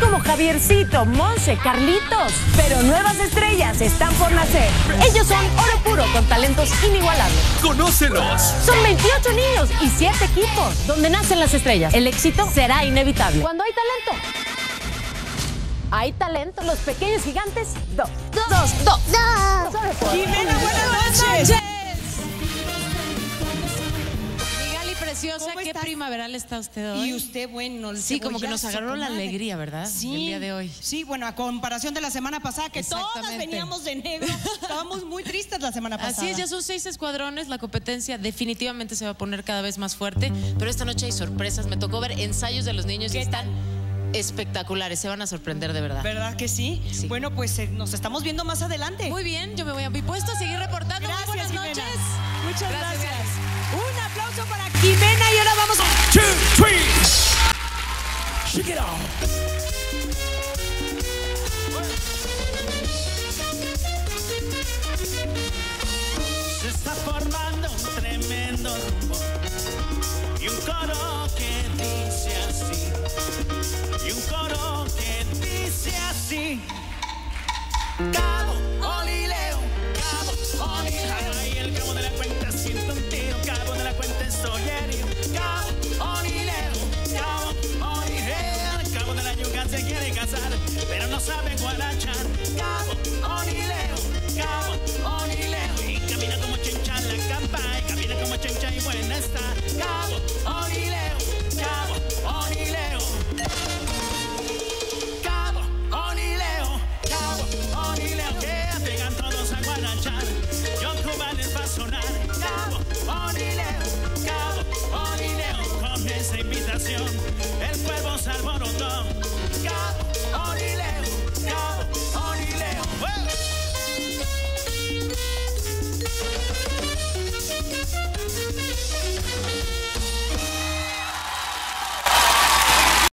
Como Javiercito, Monse, Carlitos, pero nuevas estrellas están por nacer. Ellos son oro puro con talentos inigualables. ¡Conócelos! Son 28 niños y 7 equipos donde nacen las estrellas. El éxito será inevitable. Cuando hay talento. Hay talento, los pequeños gigantes, dos. Dos, dos, dos. Jimena, buenas preciosa, ¿Cómo qué estás? primaveral está usted hoy. Y usted, bueno, Sí, como que nos agarró la alegría, ¿verdad? Sí. El día de hoy. Sí, bueno, a comparación de la semana pasada, que todas veníamos de negro, estábamos muy tristes la semana pasada. Así es, ya son seis escuadrones, la competencia definitivamente se va a poner cada vez más fuerte, pero esta noche hay sorpresas, me tocó ver ensayos de los niños y ¿Qué están espectaculares, se van a sorprender de verdad. ¿Verdad que sí? Sí. Bueno, pues eh, nos estamos viendo más adelante. Muy bien, yo me voy a mi puesto a seguir reportando. Muy Gracias, buenas Jimena. noches. Muchas Gracias, gracias. Jimena y ahora vamos a... Two, three. Shake it off. Se está formando un tremendo rumbo y un coro que dice así, y un coro que dice así. Se quiere casar, pero no sabe guarachar. Cabo, Olileo, Cabo, Olileo. Y camina como chencha en la campa, camina como chencha y buena está. Cabo, Olileo, Cabo, Olileo. Cabo, Onileo, Cabo, Onileo, que vengan todos a guarachar. Yo Cuba les va a sonar. Cabo, Onileo, Cabo, Onileo, con esa invitación. El pueblo se alborotó